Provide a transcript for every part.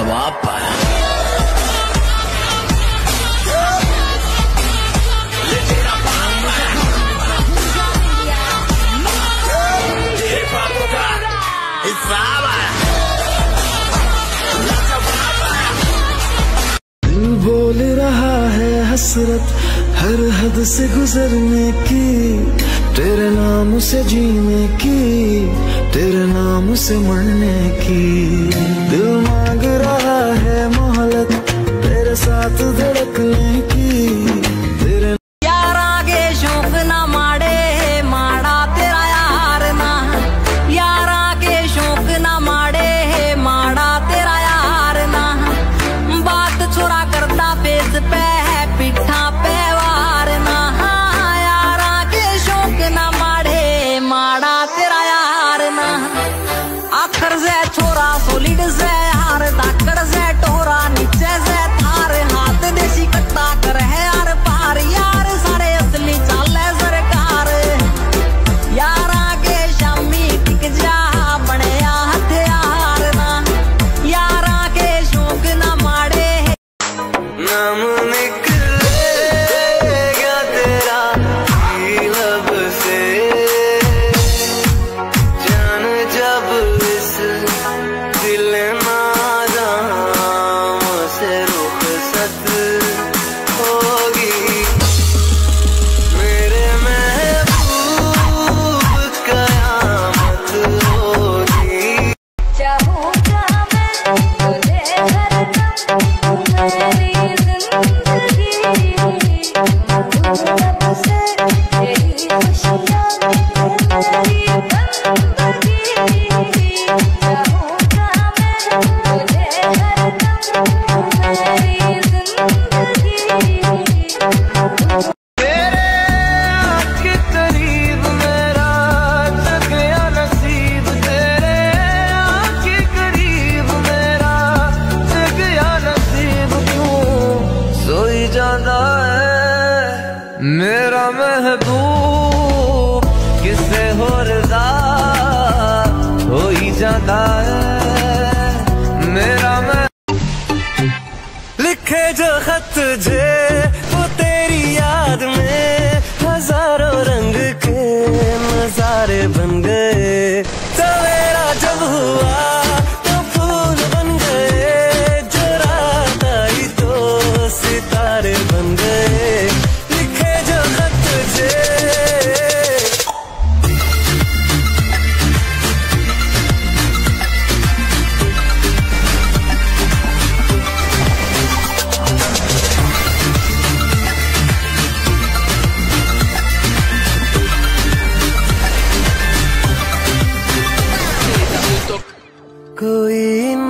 जवाब पर बोल रहा है हसरत हर हद से गुजरने की। तेरे नाम से जीने की, तेरे नाम से मरने की। दिल रात धड़कने की। तेरे यार आगे शौक ना माड़े, माड़ा तेरा यार ना। यार आगे शौक ना माड़े, माड़ा तेरा यार ना। बात छोरा करता पेज पे है पिट्ठा पे वार ना। हाँ, यार आगे शौक ना माड़े, माड़ा तेरा यार ना। आखर से Thank you. तुझे वो तेरी याद में हज़ारों रंग के नजारे बन गए। cứ im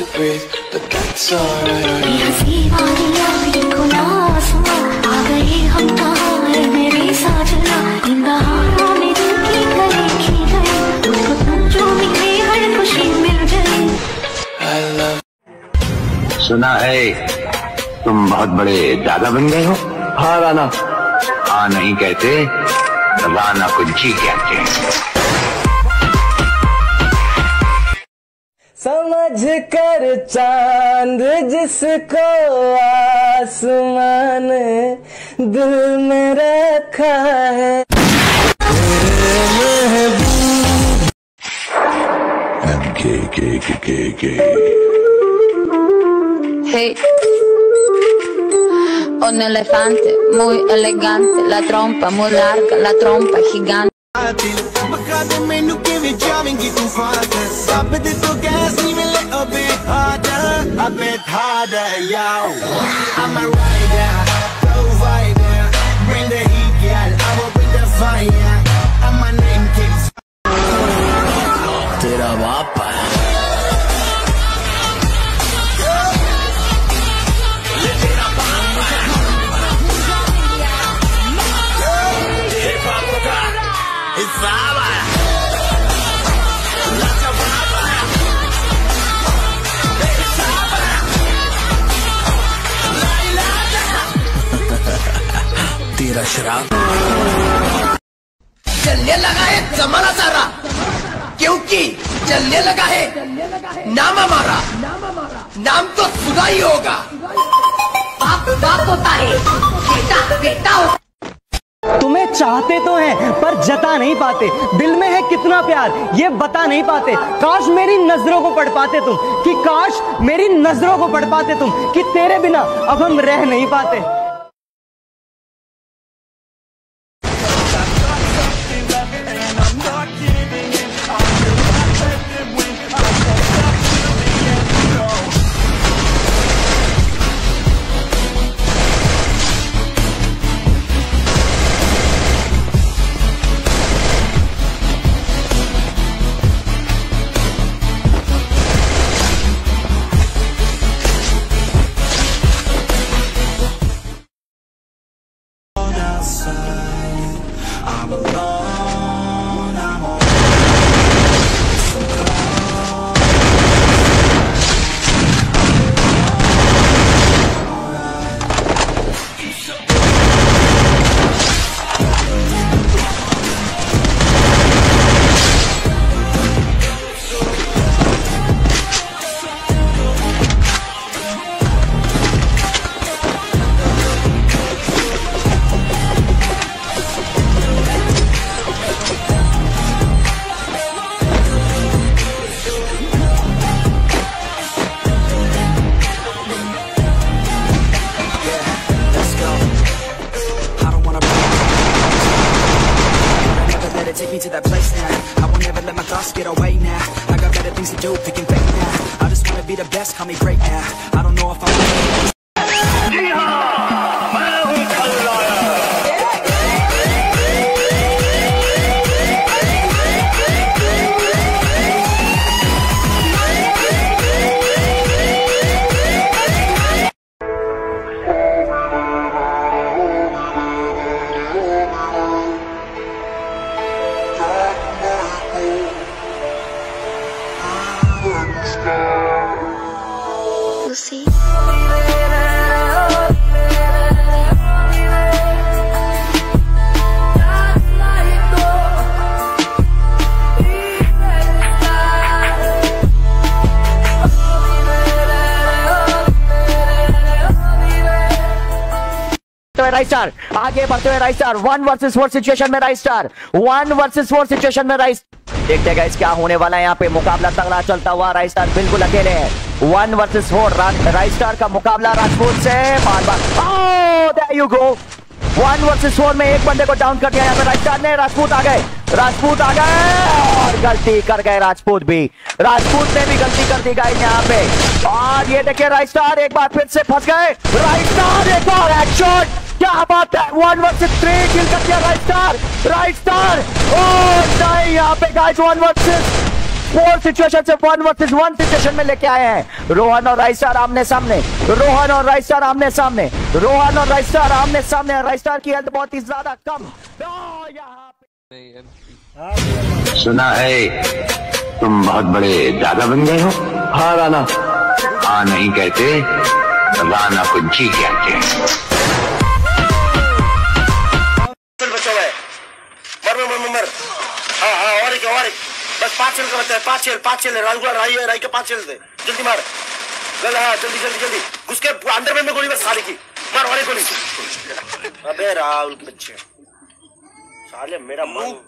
to breathe, but that's alright. सुना है तुम बहुत बड़े दादा बन गए हो। हाँ राना हाँ नहीं कहते राना को जी कहते हैं। समझ कर चाँद जिसको आसमान दिल में रखा है के के के के के hey. Un elefante muy elegante, la trompa muy larga, la trompa gigante. ਦਿਲ ਮਖਾ ਦੇ ਮੈਨੂੰ ਕਿਵੇਂ ਜਾਵੇਂਗੀ ਤੂੰ ਫਾਕ ਸਭ ਦੇ ਤੋਂ ਗੈਸ ਨਹੀਂ little bit harder, a bit harder, yo. I'm a rider, provider, bring the heat, girl. I will bring the fire. And my name keeps. Tera wapa. शराब। चलने लगा है जमाना सारा। क्योंकि चलने लगा है नाम हमारा नाम तो खुदा ही होगा। बाप बाप होता है बेटा बेटा होता तुम्हें चाहते तो हैं पर जता नहीं पाते। दिल में है कितना प्यार ये बता नहीं पाते। काश मेरी नज़रों को पढ़ पाते तुम कि काश मेरी नज़रों को पढ़ पाते तुम कि तेरे बिना अब हम रह नहीं पाते। Get away now. I got better things to do, picking fake now. I just wanna be the best, call me great now. I don't right star आगे बढ़ते हुए right star one versus four situation में right star one versus four situation में right देखते guys क्या होने वाला है यहाँ पे। मुकाबला तगड़ा चलता हुआ राइट स्टार बिल्कुल अकेले है। One versus four right star का मुकाबला राजपूत से बार बार। You go. One versus four में एक बंदे को डाउन कर दिया यहाँ पे राइट स्टार ने। राजपूत आ गए। राजपूत आ गए और गलती कर गए राजपूत भी। राजपूत ने भी गलती कर दी गाइस यहाँ पे। और ये देखिए राइट स्टार एक बार फिर से फंस गए। राइट स्टार एक और हेडशॉट क्या बात है? वन वर्सेस थ्री किल कर दिया राइट स्टार राइट स्टार ओ नहीं यहाँ पे guys one versus four situation से वन वर्सेस वन सिचुएशन में लेके आए हैं। रोहन और राइट स्टार आमने सामने। रोहन और राइट स्टार आमने सामने। रोहन और राइट स्टार आमने सामने। राइट स्टार की हेल्थ बहुत ही ज़्यादा कम। यहाँ सुना है तुम बहुत बड़े दादा बन गए हो। हाँ राना हाँ नहीं कहते राना को जी कहते हैं? मर हाँ हाँ और एक और एक। बस पाँच छेल का बच्चा है पाँच छेल पाँच छेल है। राजगुड़ा राई है राई के पाँच छेल थे। जल्दी मार। गल हाँ जल्दी जल्दी जल्दी। घुस के अंदर में, गोली बस साले की। मार और एक गोली। अबे राहुल बच्चे। साले मेरा मन